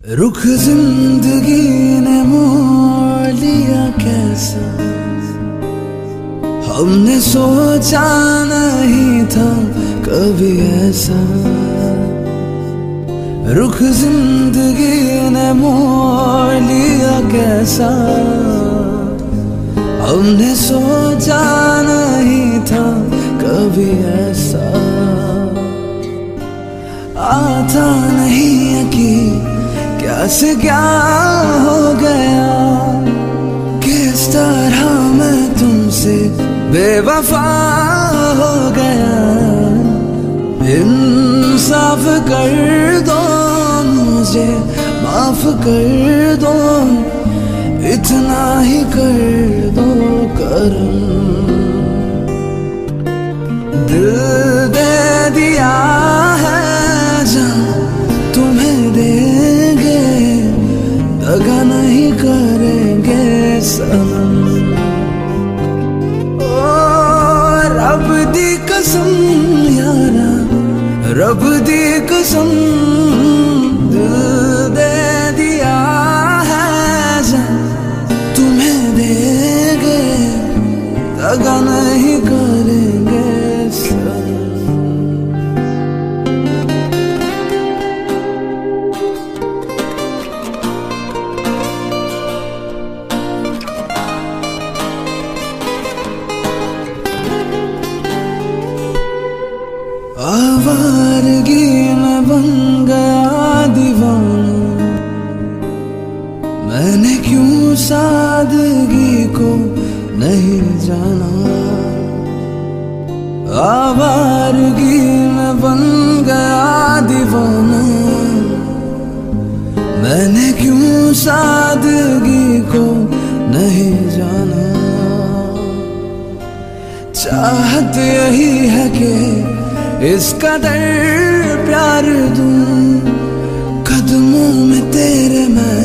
रुख ज़िंदगी ने मोड़ लिया कैसा? हमने सोचा नहीं था कभी ऐसा। रुख ज़िंदगी ने मोड़ लिया कैसा? हमने सोचा नहीं था कभी ऐसा। आता नहीं कि क्या से क्या हो गया? किस तरह मैं तुमसे बेवफा हो गया? इंसाफ कर दो मुझे, माफ़ कर दो। इतना ही कर दो करम। दिल दे दिया सनम ओ रब दी कसम यारा रब दी कसम सादगी को नहीं जाना। चाहत यही है कि इसका कदर प्यार दूँ। कदमों में तेरे मैं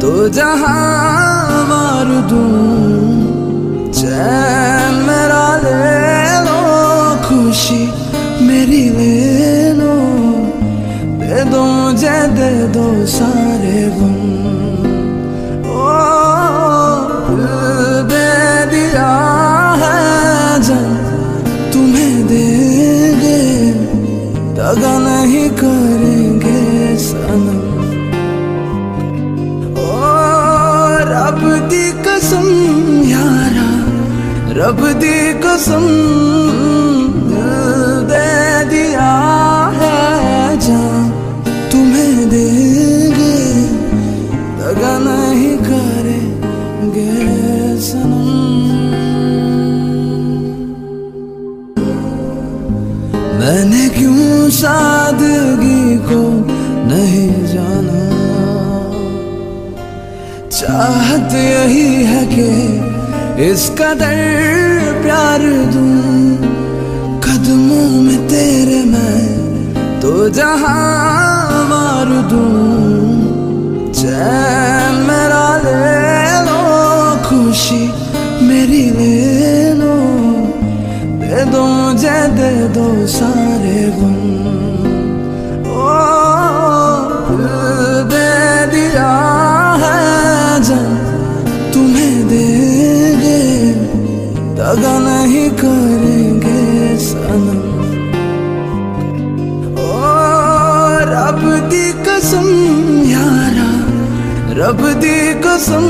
तो जहाँ मार दूँ। चैन मेरा ले लो, खुशी मेरी लो। दे दो मुझे दे दो सारे गम। ओ दे दिया है जन तुम्हें देंगे, दगा नहीं करेंगे सनम। ओ, रब दी कसम, यारा, रब दी कसम सादगी को नहीं जाना। चाहत यही है कि इस कदर प्यार दूँ। कदमों में तेरे मैं तो जहाँ मार दूँ। चैन मेरा ले लो, खुशी मेरी ले लो। दे दो दे दो सारे गम सनम। और रब दी कसम यारा रब दी कसम।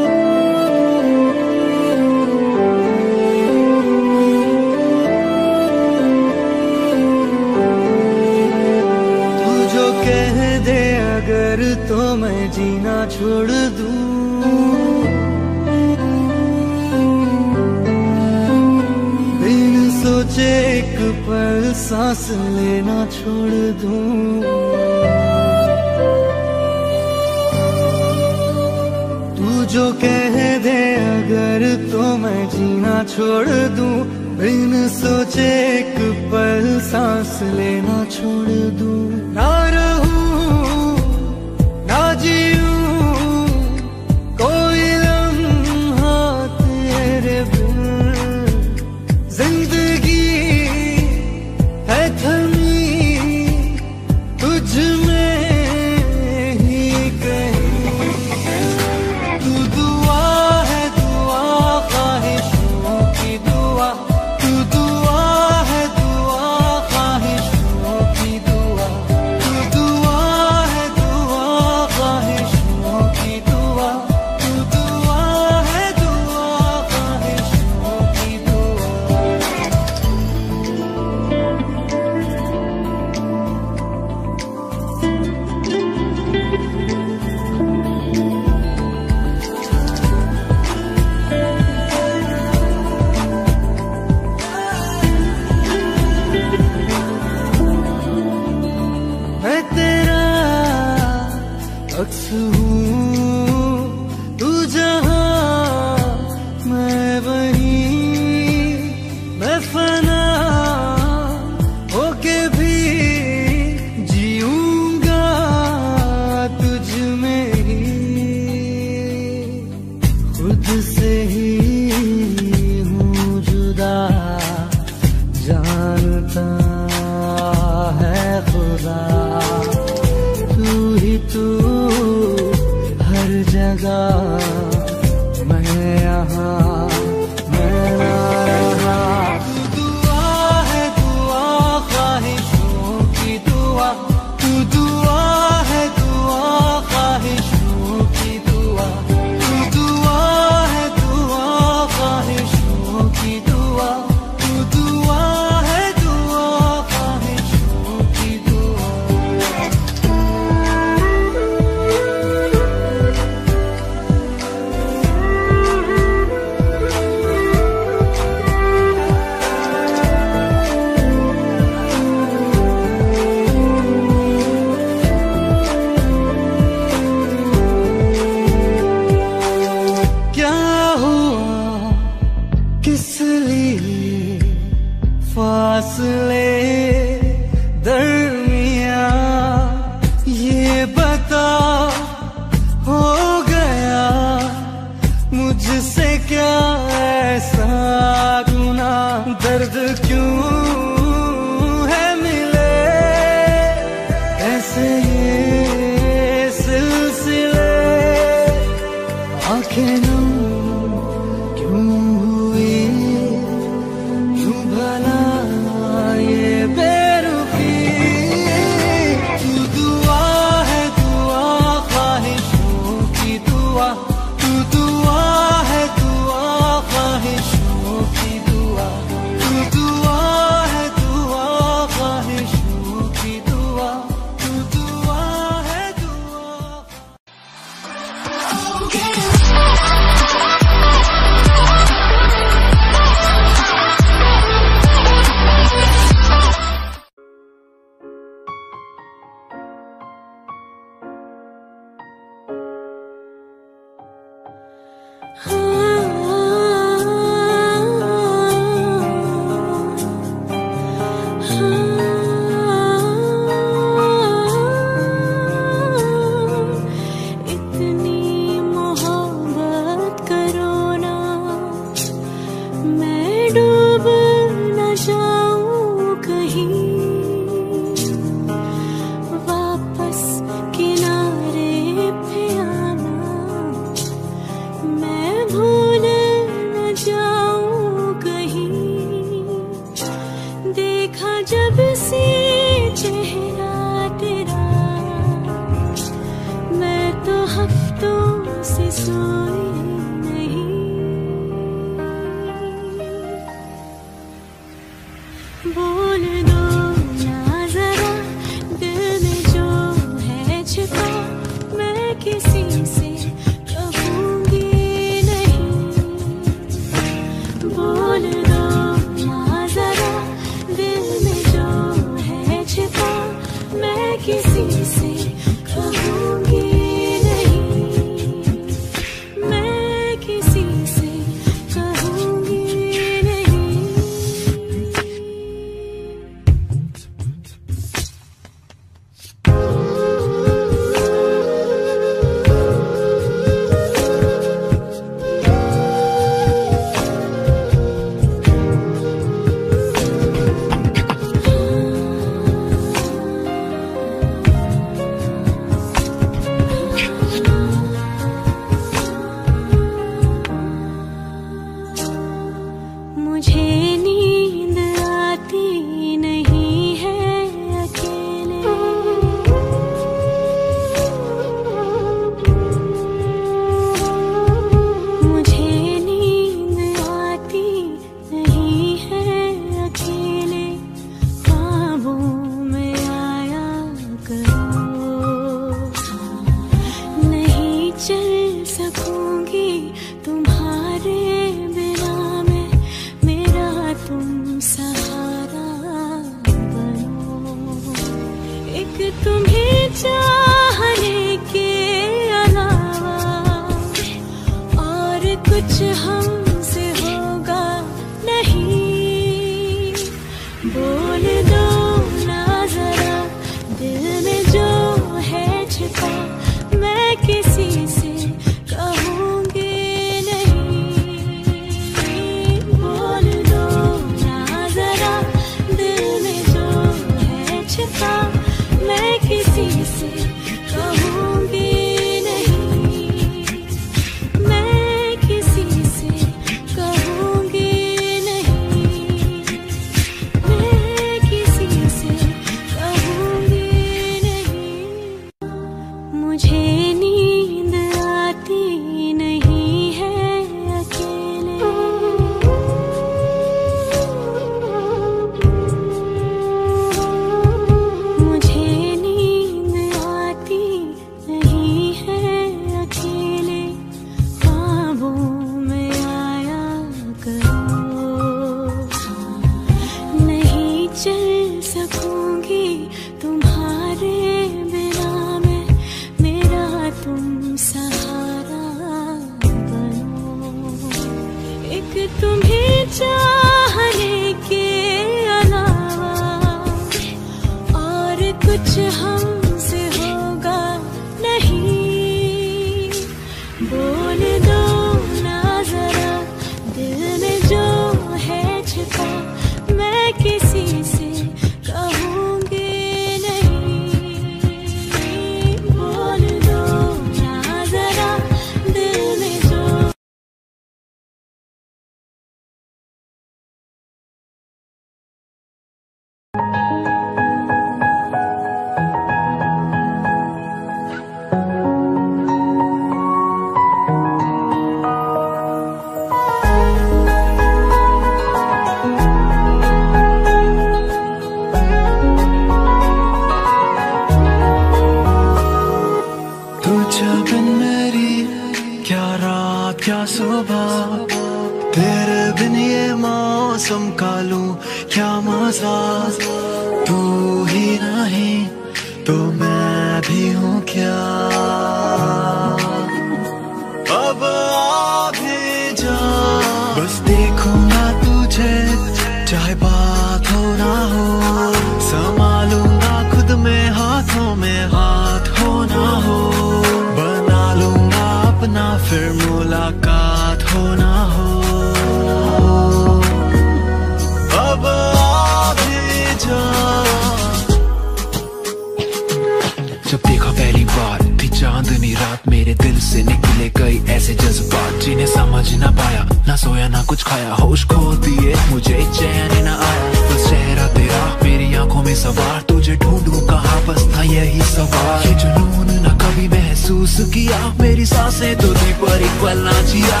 जब देखा पहली बार, थी चांदनी रात मेरे दिल से निकले कई ऐसे जज्बात जिन्हें समझ ना पाया, ना सोया, ना कुछ खाया। होश खो दिए, मुझे चैन ना आया। बस चेहरा तेरा, मेरी आँखों में सवार। तुझे ढूंढू कहा, बस था यही सवाल। ये जुनून ना कभी महसूस किया, मेरी साँसें तो दी पर एक पल ना जिया।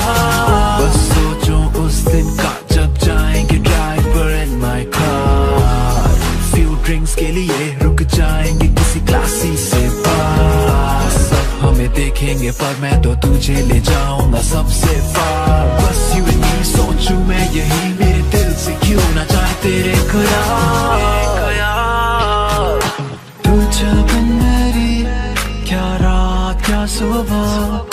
बस सोचो उस दिन का हमें पर मैं तो तुझे ले जाऊँगा सबसे फार बस यू एंड मी सोचूं मैं यही मेरे दिल से क्यों ना चाहे तेरे खयाल। तू जब मेरी क्या रात, क्या सुबह?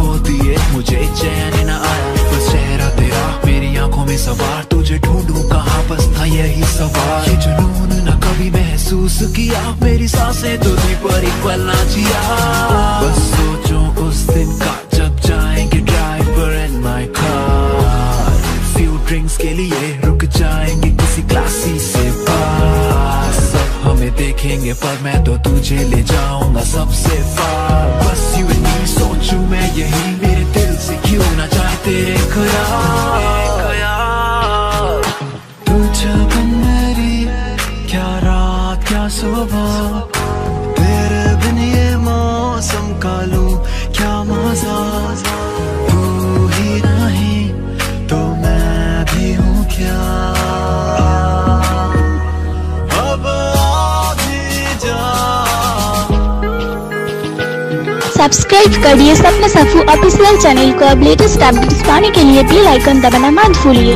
खो दिए मुझे चैन न आया बस चेहरा तेरा। मेरी आँखों में सवार, तुझे ढूंढूं कहाँ, बस था यही सवाल। ये जुनून ना कभी महसूस किया, मेरी साँसें तो थी पर एक पल ना जिया। बस सोचो उस दिन का, जब जाएँगे driver and my car few drinks के लिए रुक जाएँगे किसी क्लासी से पास हमें देखेंगे, पर मैं तो तुझे ले जाऊँगा सबसे फार बस यू सोचूं मैं यही मेरे दिल से क्यों ना जाए तेरे ख्याल तू मेरी क्या रात, क्या सुबह? सब्सक्राइब करिए सपना सफू ऑफिशियल चैनल को अब लेटेस्ट अपडेट्स पाने के लिए बेल आइकन दबाना मत भूलिए।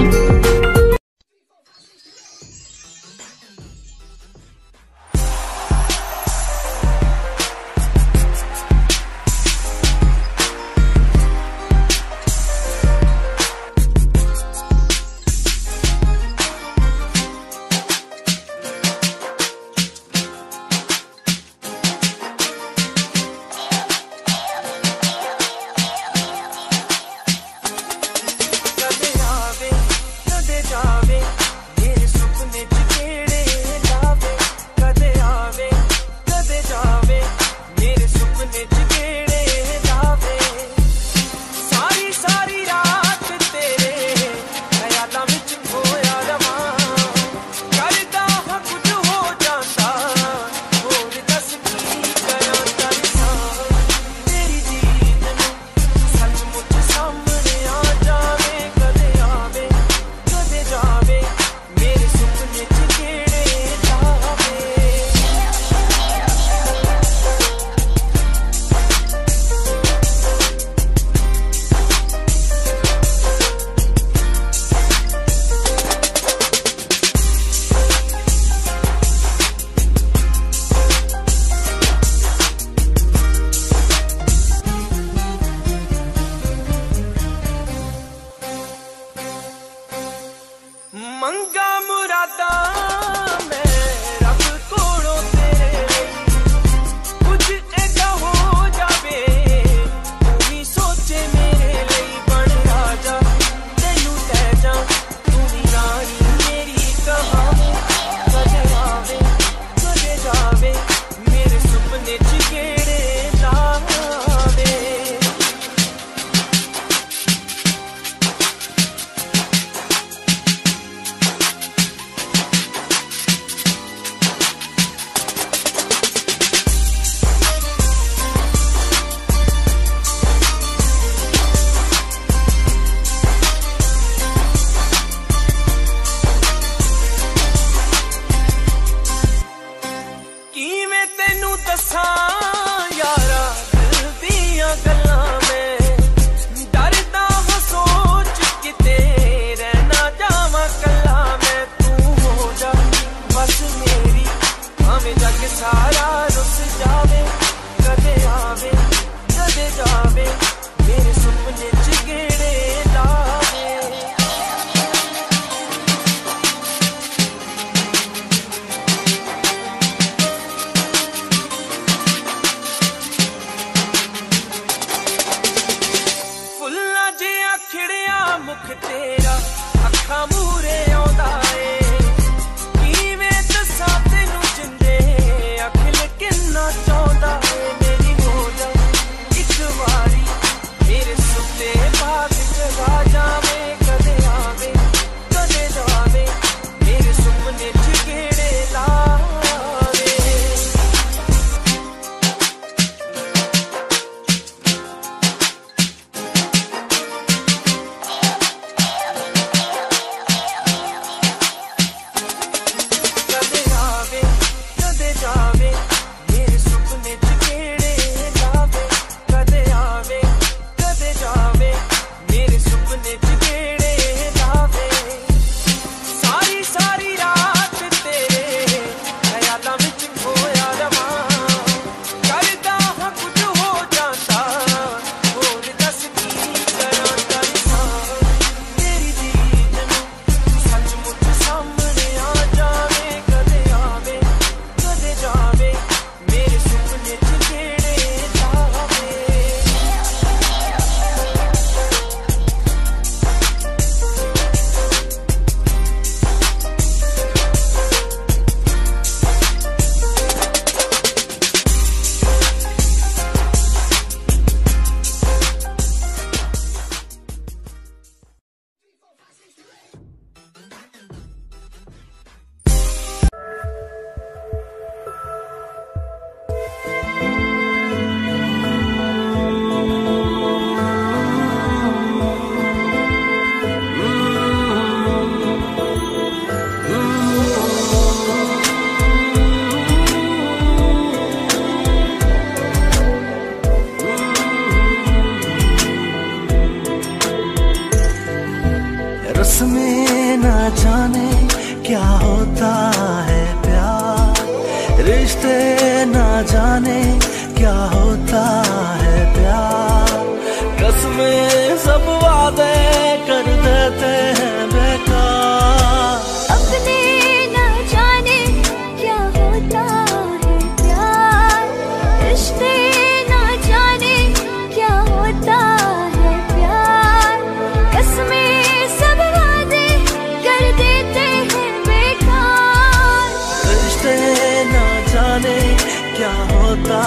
होता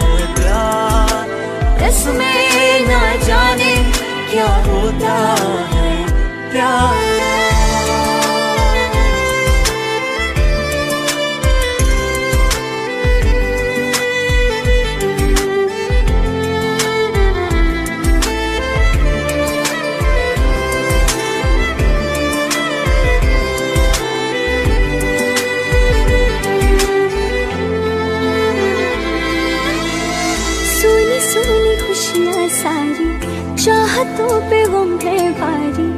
है प्यार। इसमें न जाने क्या होता है प्यार। है भारी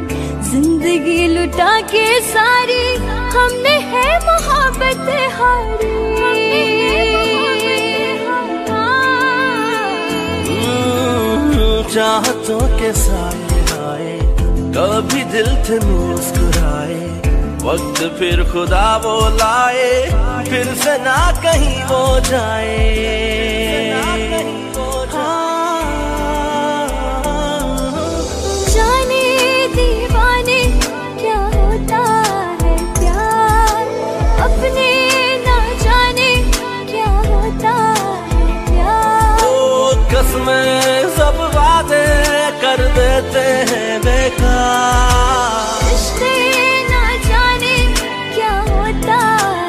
ज़िंदगी लुटा के सारी। हमने है मोहब्बत चाहतों के साए आए, कभी दिल थे मुस्कुराए। वक्त फिर खुदा वो लाए, फिर से ना कहीं वो जाए। कर हैं बेकार। ना जाने क्या होता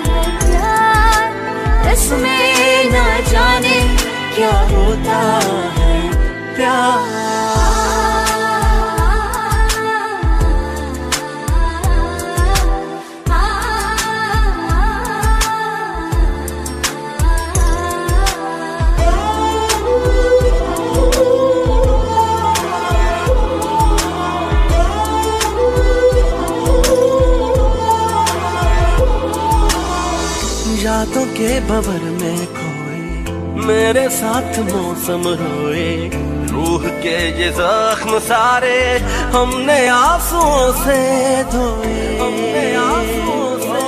है प्यार ना जाने क्या के बबर में खोए। मेरे साथ मौसम रोए। रूह के ये जख्म सारे हमने आंसुओं से धोए। हमने आंसुओं से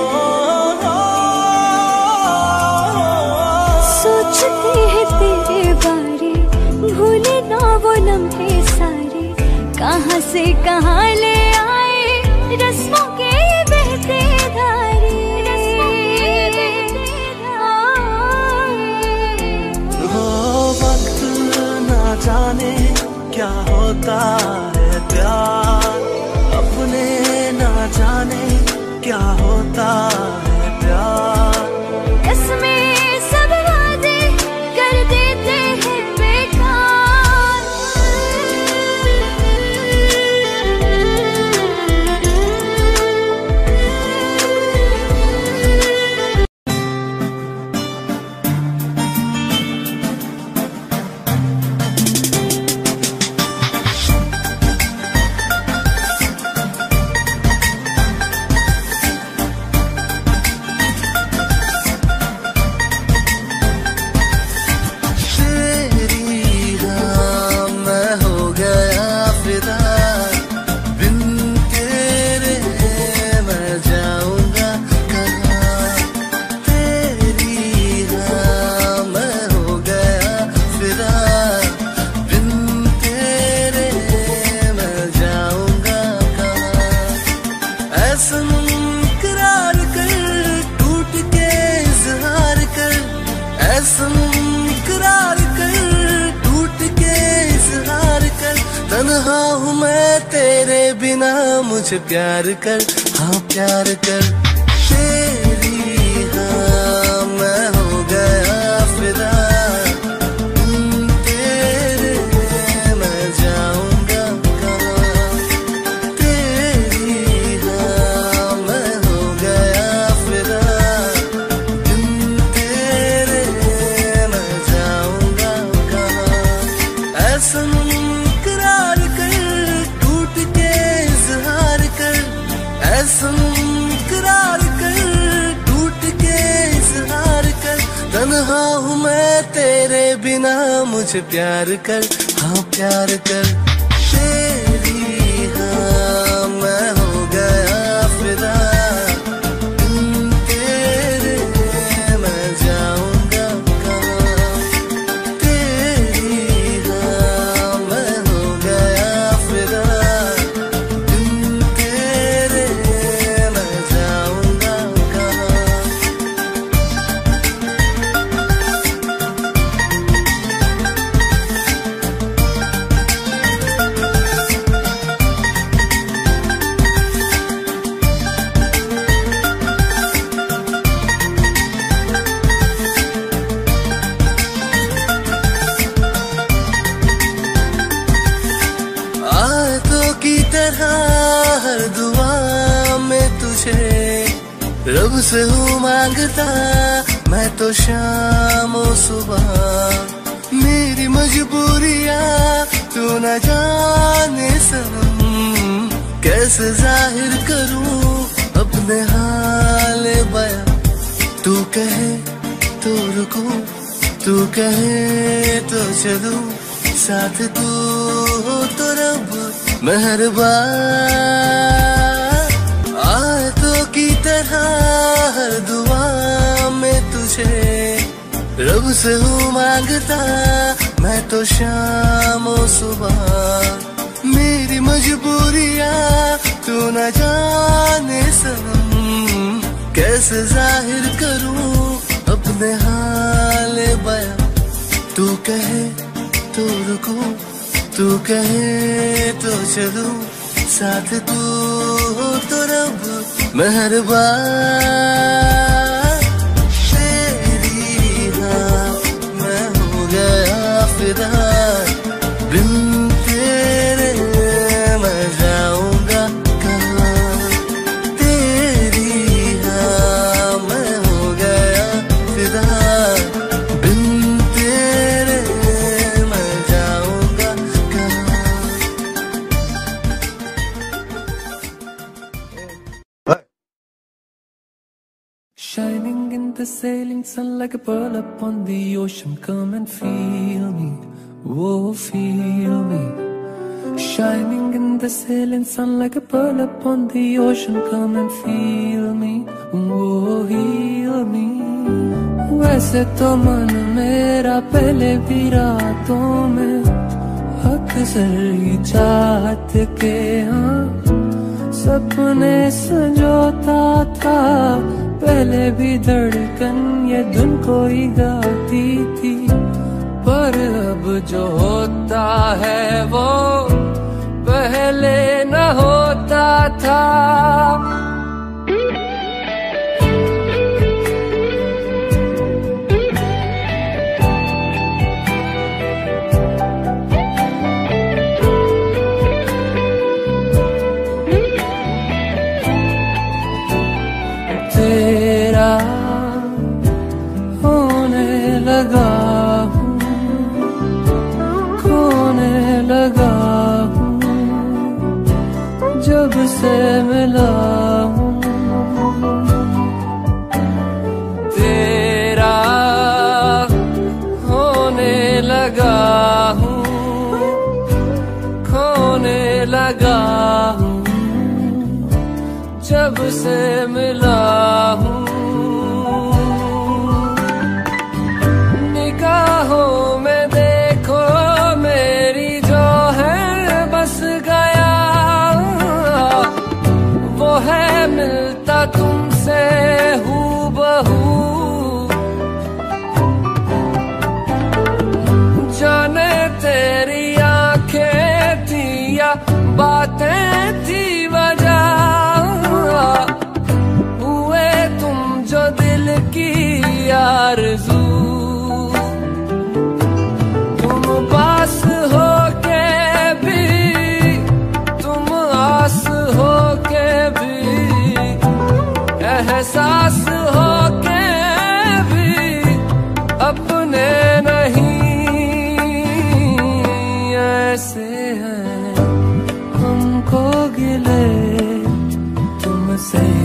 सोचते हैं तेरे बारे, भूले ना वो लम्हे सारे। कहाँ से कहाँ ले आए रस्मों होता है प्यार। अपने ना जाने क्या होता है। प्यार कर हाँ प्यार कर। मुझे प्यार कर हाँ प्यार कर। शाम सुबह। मेरी मजबूरिया तू न जाने सनम कैसे ज़ाहिर करूँ अपने हाल बया? तू कहे तो रुको, तू कहे तो चलू। साथ तू हो तो रब, मेहरबान। आयतों की तरह हर दुआ तुझे रब से हूँ माँगता, मैं तो शाम सुबह। मेरी मजबूरिया तू न जाने सनम। कैसे ज़ाहिर करूँ अपने हाल बया। तू कहे तो रुकू, तू कहे तो चलो। साथ तू हो तो रब, मेहरबान। The sailing sun like a pearl upon the ocean. Come and feel me, oh, feel me. Shining in the sailing sun like a pearl upon the ocean. Come and feel me, oh, heal me. वैसे तो मन मेरा पहले भी रातों में अक्सर ही चाहत के हाँ सपने सजोता था पहले भी धड़कन, ये धुन कोई गाती थी। पर अब जो होता है वो पहले न होता था। से मिला हूँ। तेरा होने लगा हूँ। खोने लगा हूँ। जब से मिला तुमसे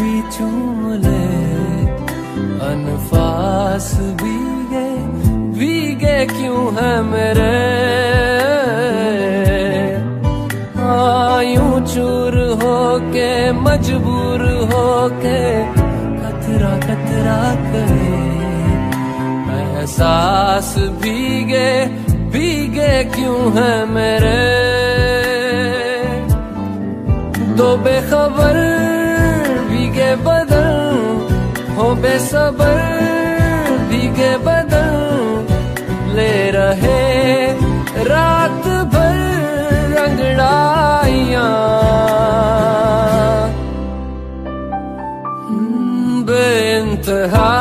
भी चूम ले। अनफास भीगे भीगे क्यों है मेरे? हाँ यूँ चूर हो के मजबूर हो के कतरा कतरा करे। एहसास भीगे भीगे क्यों है मेरे? हो बेसबर भीगे बदन ले रहे। रात भर रंगड़ाइया बेइंतहा।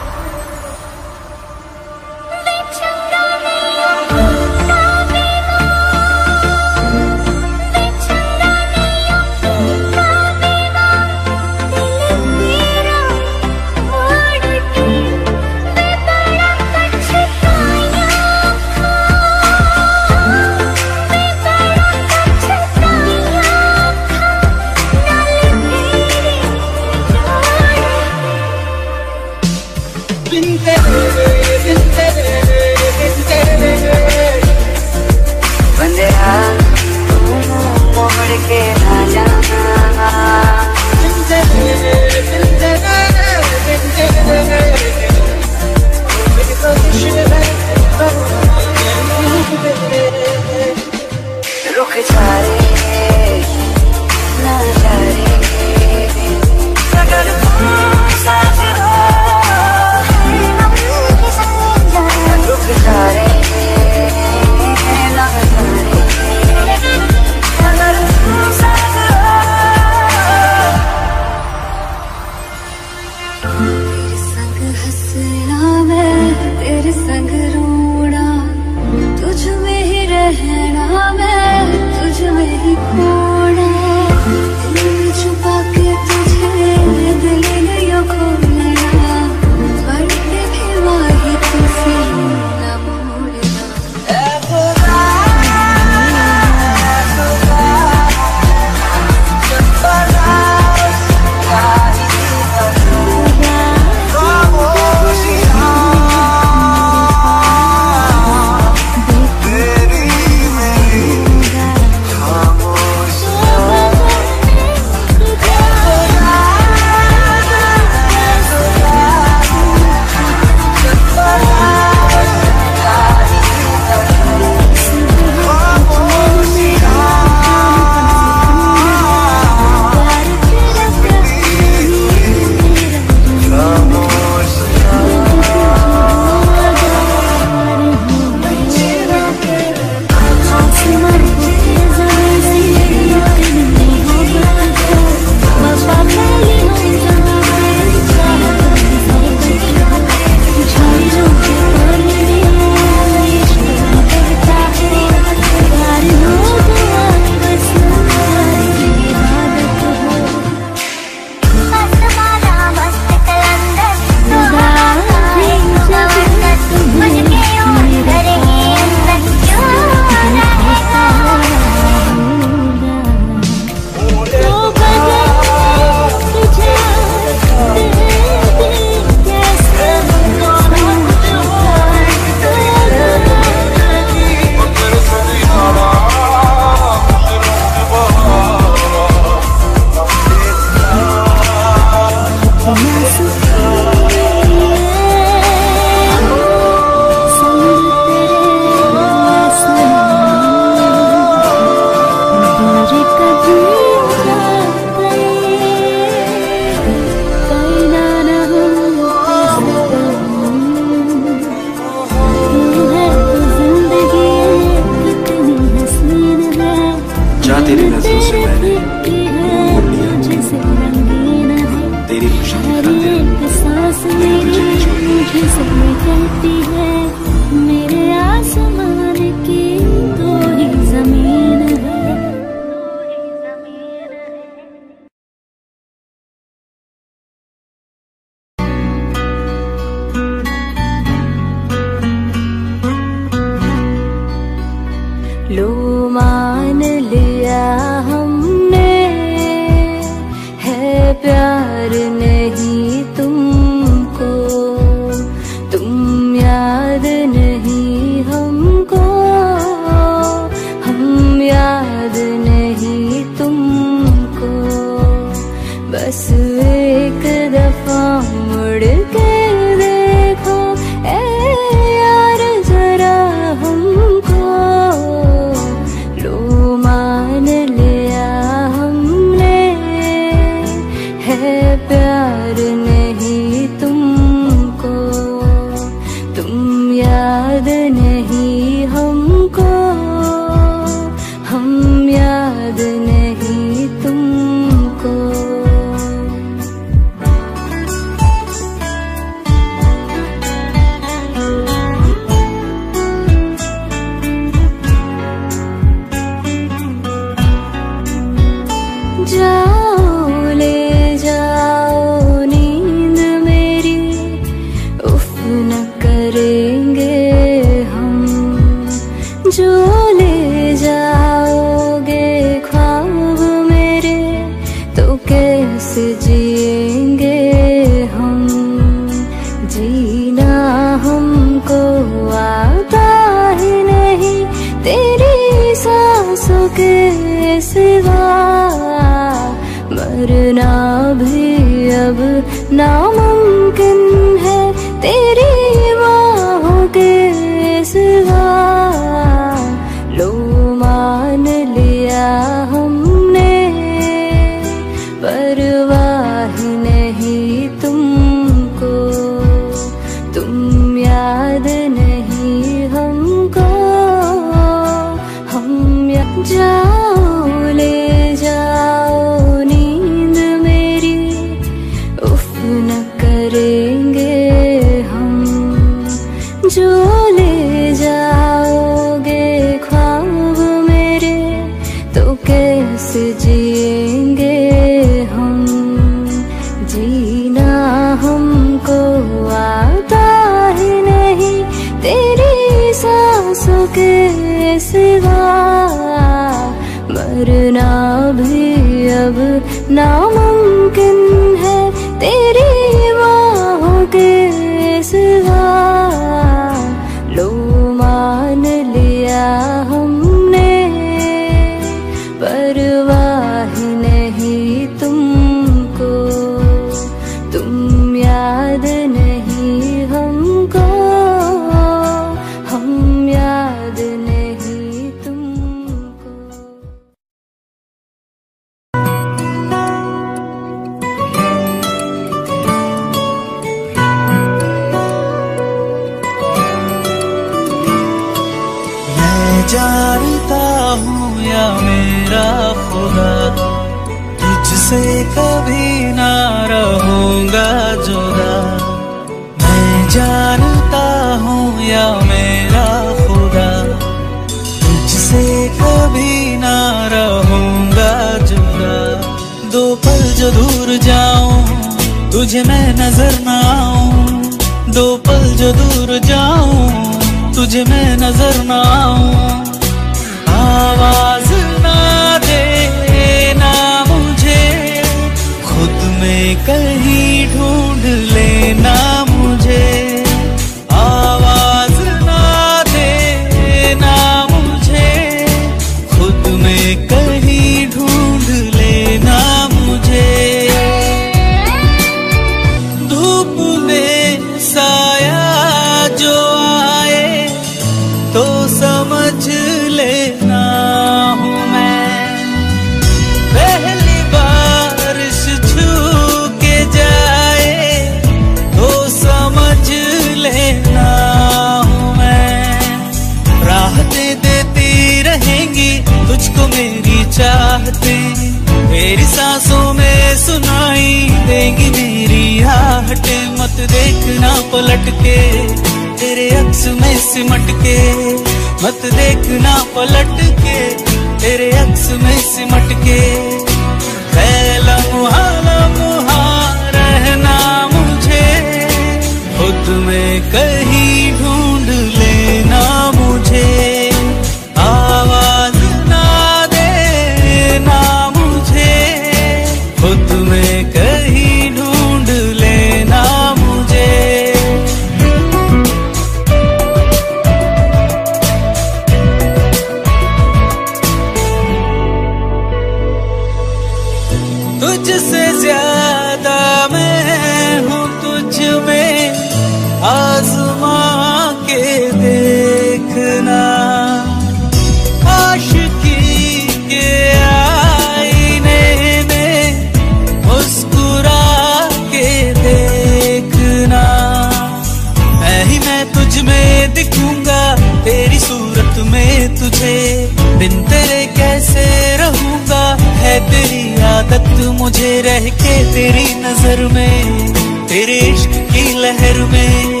कैसे बिन तेरे कैसे रहूँगा? है तेरी आदत मुझे रह के तेरी नज़र में, तेरे इश्क की लहर में,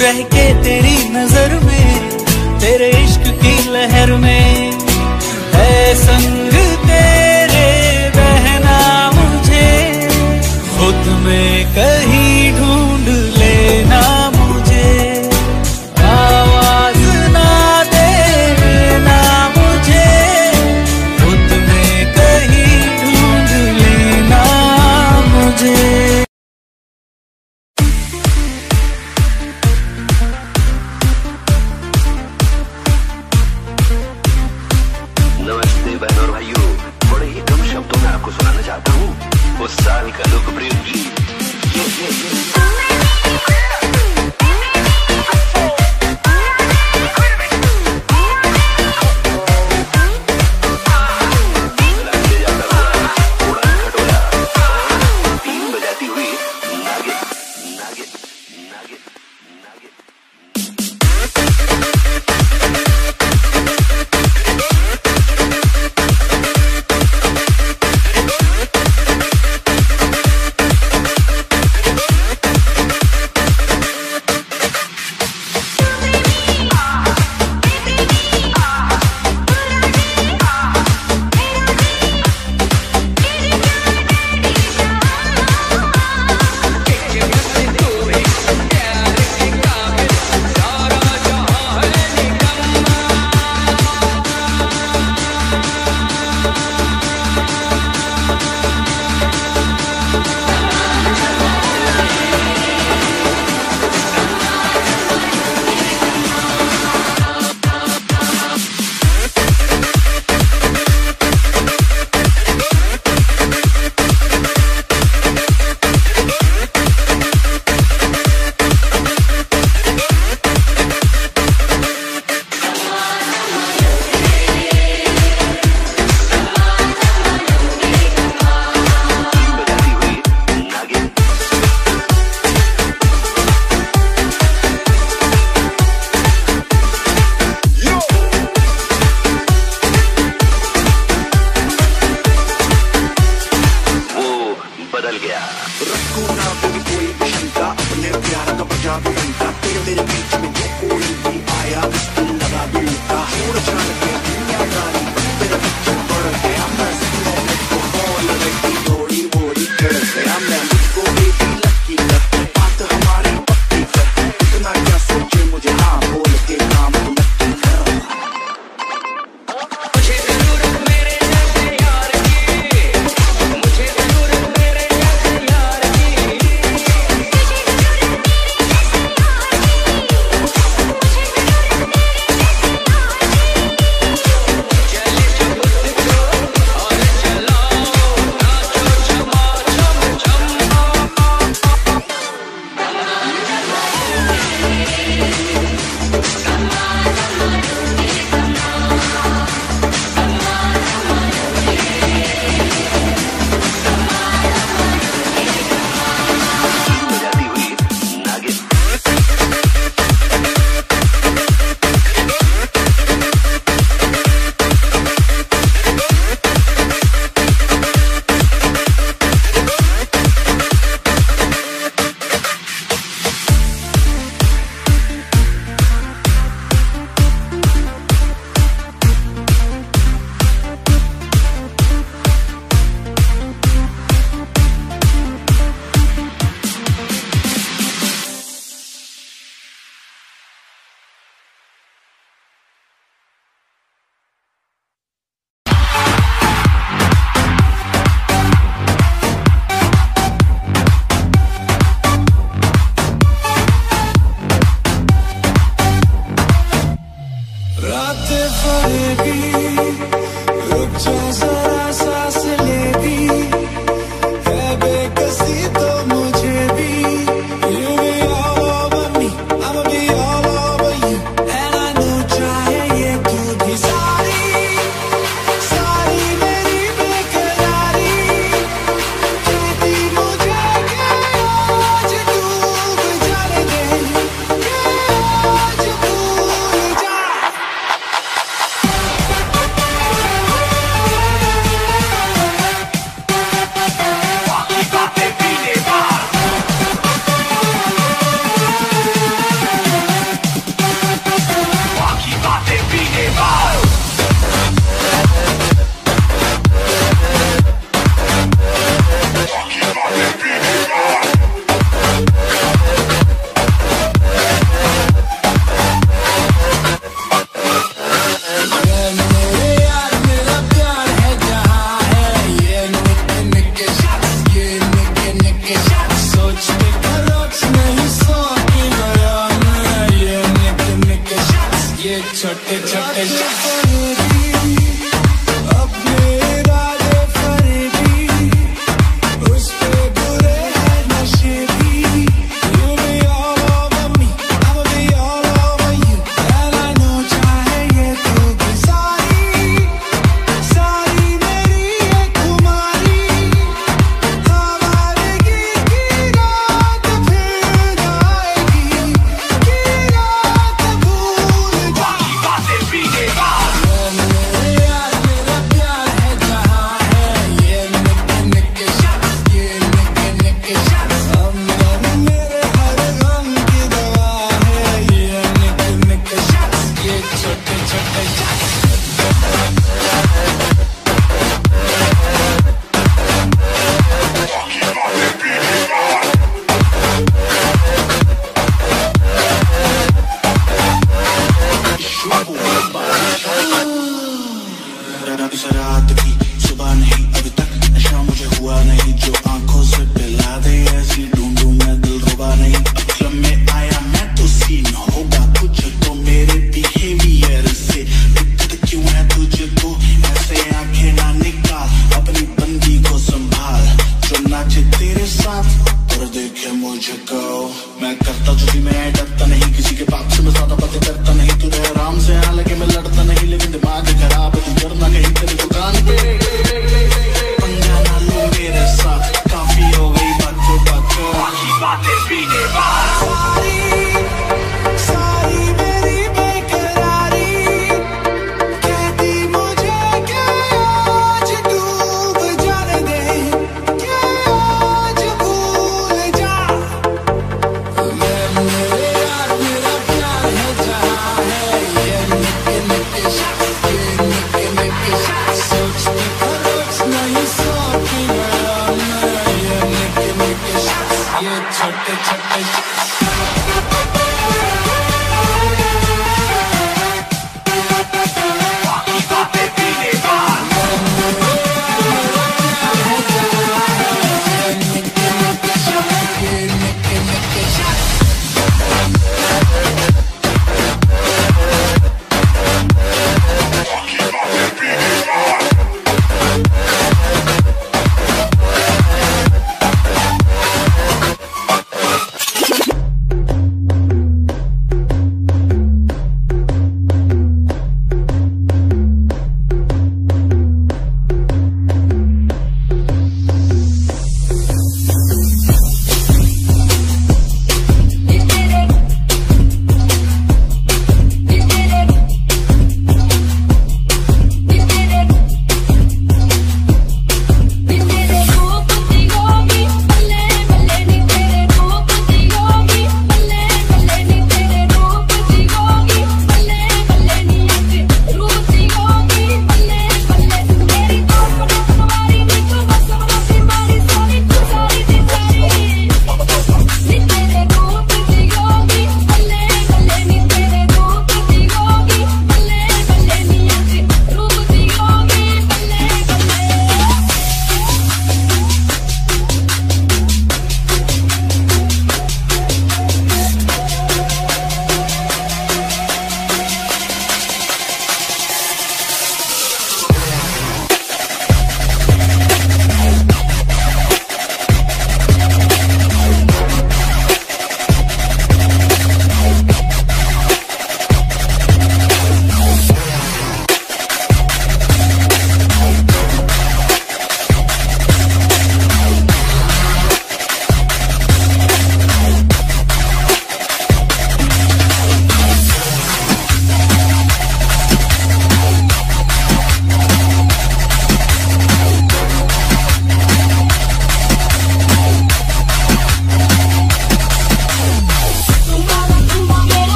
रह के तेरी नज़र में, तेरे इश्क की लहर में। है संग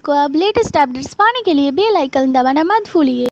को अब लेटेस्ट अपडेट्स पाने के लिए बेल आइकन दबाना मत भूलिए।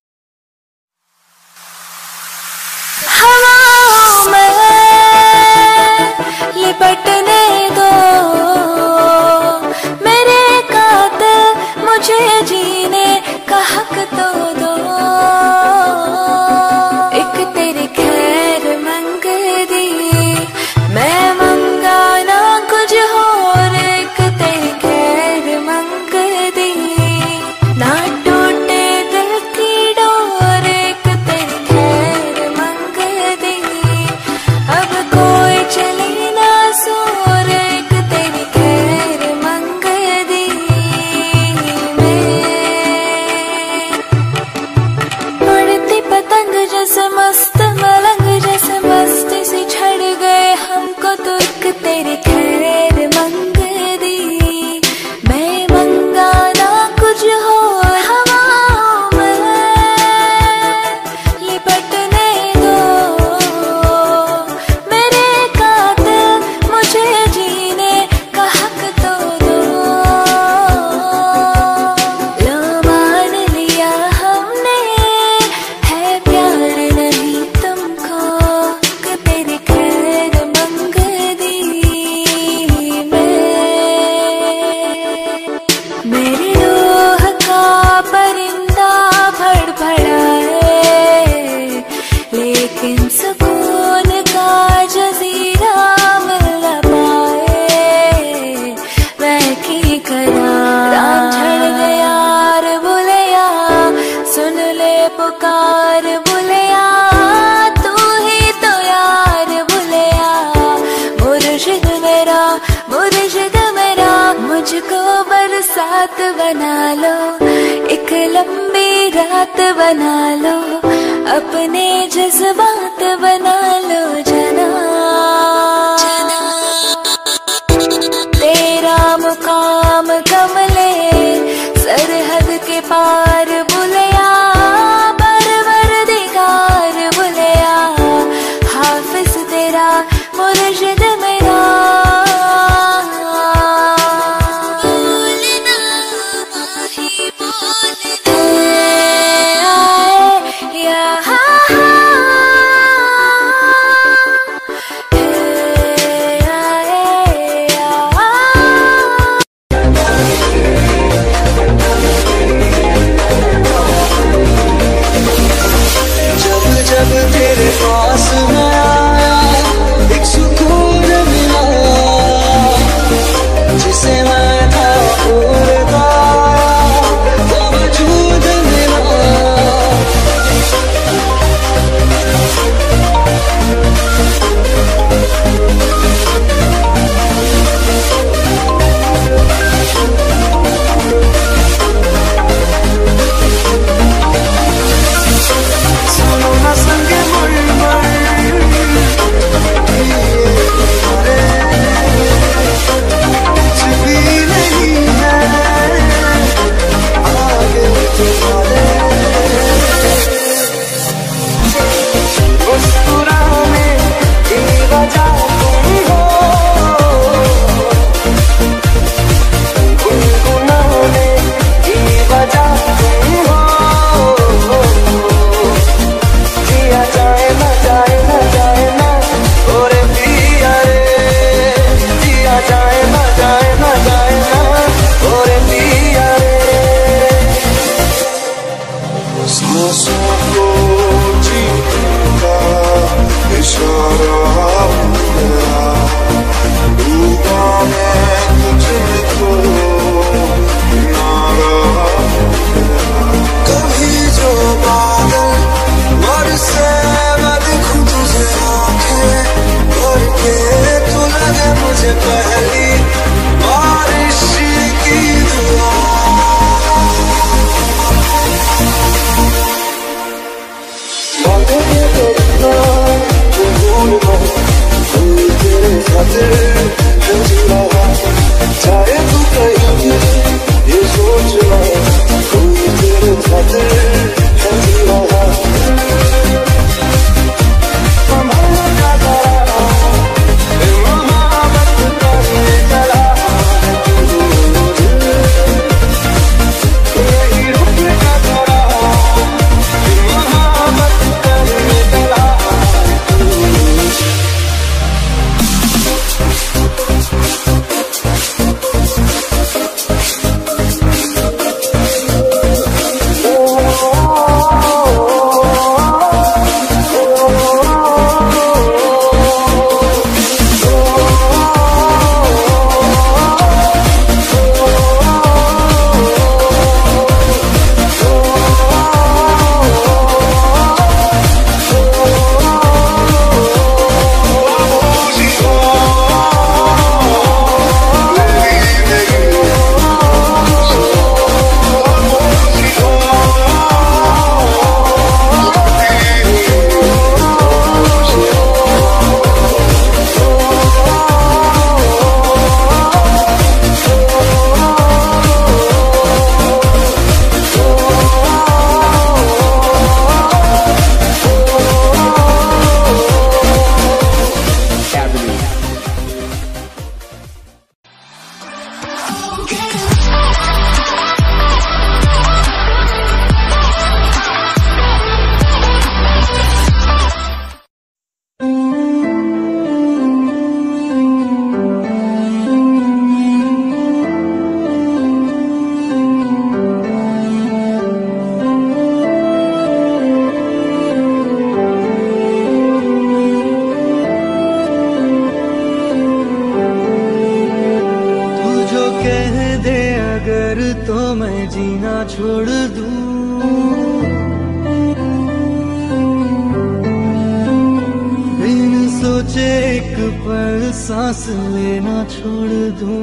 एक पल सांस लेना छोड़ दू।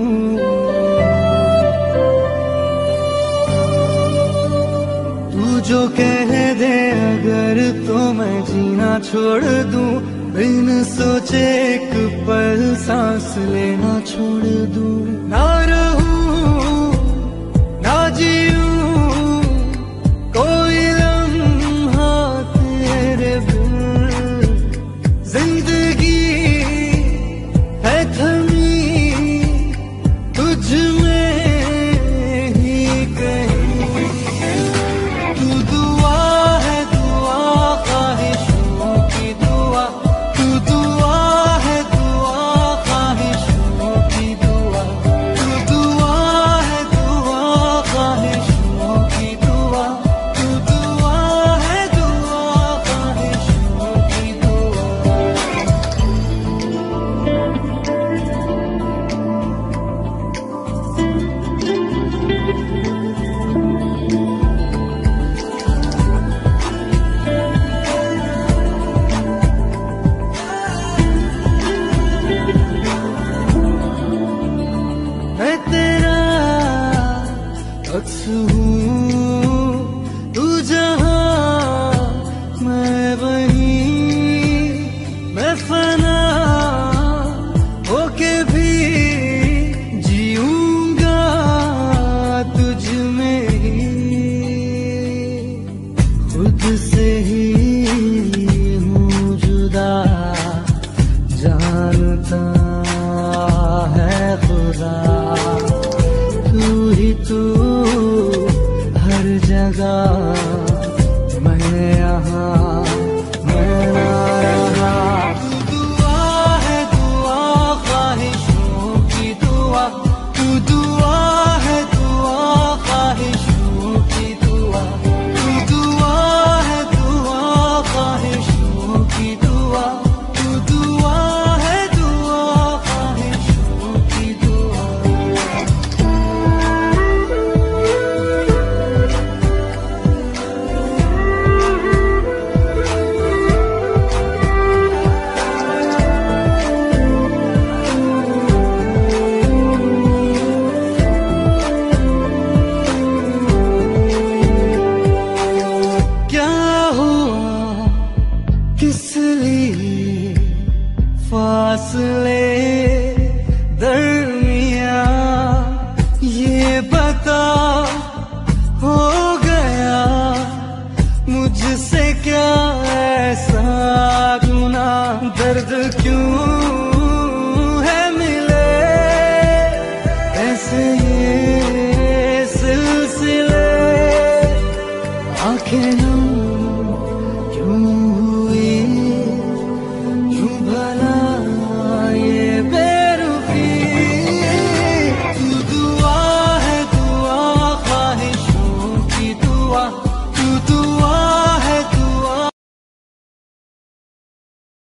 तू जो कह दे अगर तो मैं जीना छोड़ दूँ। बिन सोचे एक पल सांस लेना छोड़ दूँ। ना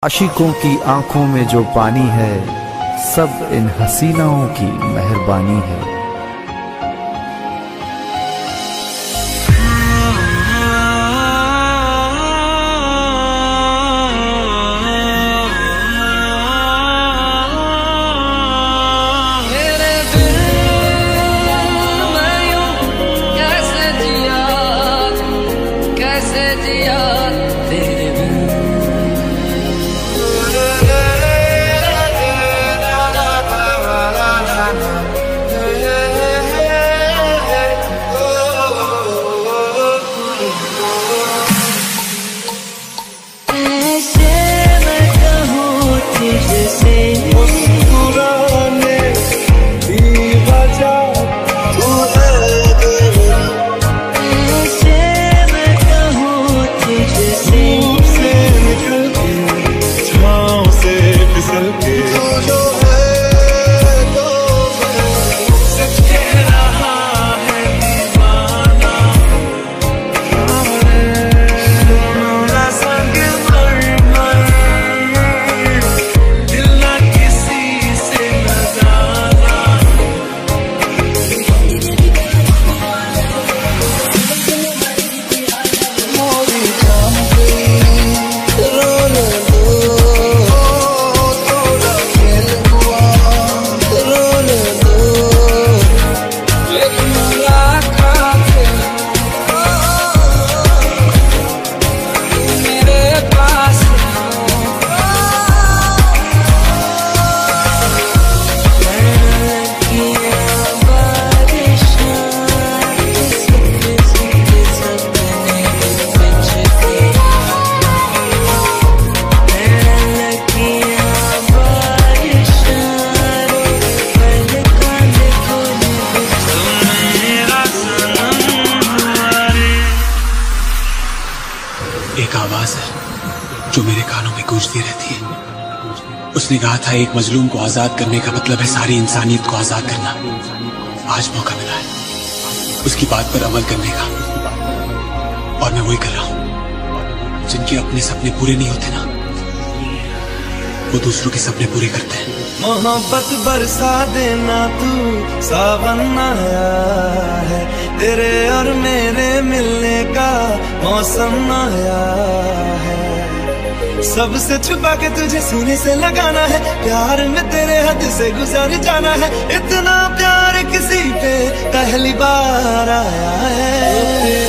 अशिकों की आँखों में जो पानी है सब इन हसीनाओं की मेहरबानी है। मजलूम को आज़ाद करने का मतलब है सारी इंसानियत को आज़ाद करना। आज मौका मिला है उसकी बात पर अमल करने का। और मैं वही कर रहा हूँ, जिनके अपने सपने पूरे नहीं होते ना। वो दूसरों के सपने पूरे करते हैं। मोहब्बत बरसा देना तू, सावन आया है। तेरे और मेरे मिलने का मौसम आया है। सबसे छुपा के तुझे सीने से लगाना है। प्यार में तेरे हद से गुजर जाना है। इतना प्यार किसी पे पहली बार आया है।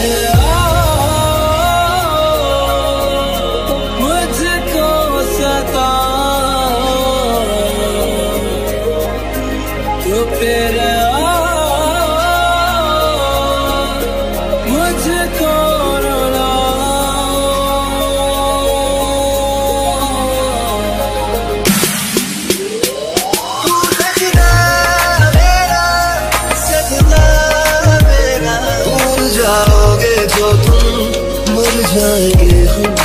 जाएँगे हम।